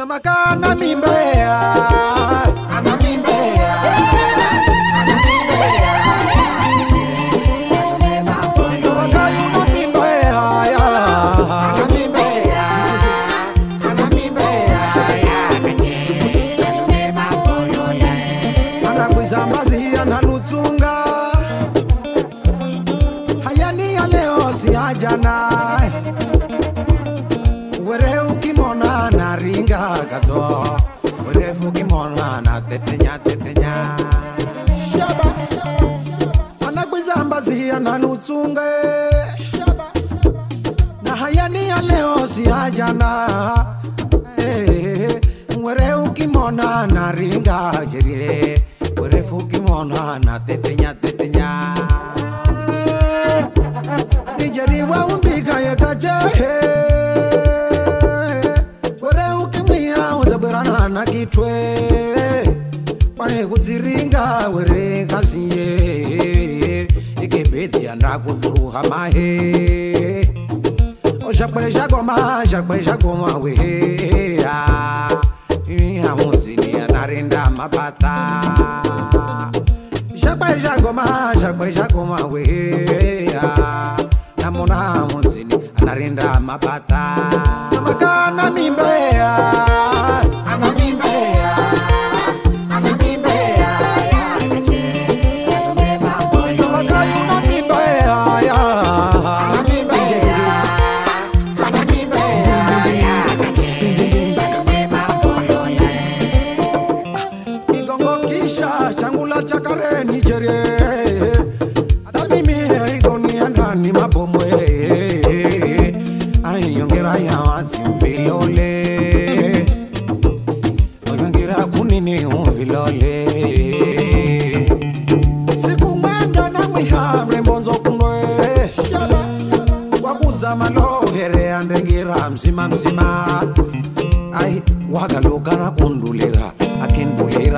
Sema kana mimbea ana mimbea anagwiza mazi yanalutunga hayani ya leo tetenya tetenya anagwizamba ziya na lutsunge na hayani ya leo siyajana ngwere eh, ukimona na ringa jerie werefu ukimona na tetenya tetenya nijeriwa umbika yekaje were ukimwiya uzabwerana na kitwe hey kudziringa were kaziye ikebedhi yandakuduruha mahe zhakwe zhagoma zhakwe zhagoma wehe ah, hamuzini yanarinda mapata zhakwe zhagoma zhakwe zhagoma wehe ah, namona hamuzini anarinda mapata samakana mimbeya ah. changu la chakare nijere hata mimi aigoni andani mabomwe ainyongera ya wazi uvilole ayongera kunini uvilole sikungwenda na mwiha mrembonzo kundwe kwakudza malohere andengera mzima mzima ai wagalukana kundulira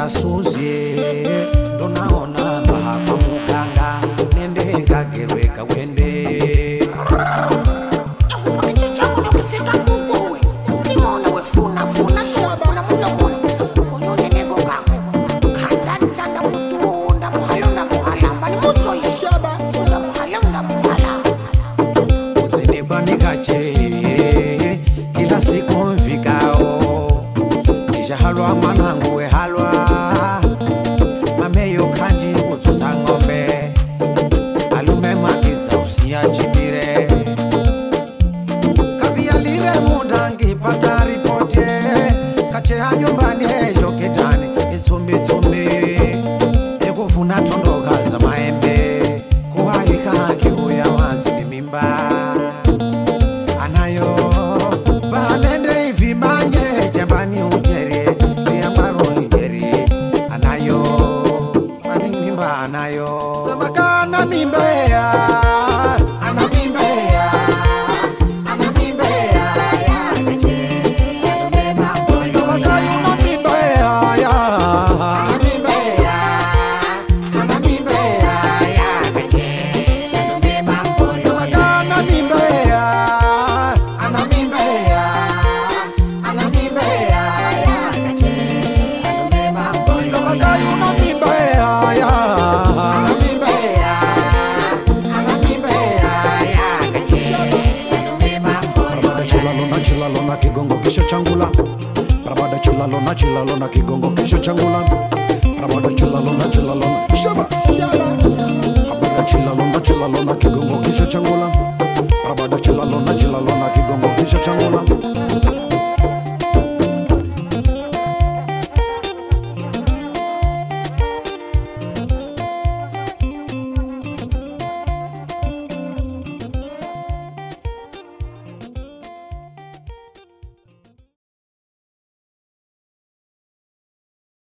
narasuzie ndonaona mbaha kwa muganga nende ngagerweka wende Shaba, na kigongo kisho changula rabada chulalo na chulalo na kigongo kisho changula rabada chulalo na chulalo na shaba shaba shaba rabada chulalo na chulalo na kigongo kisho changula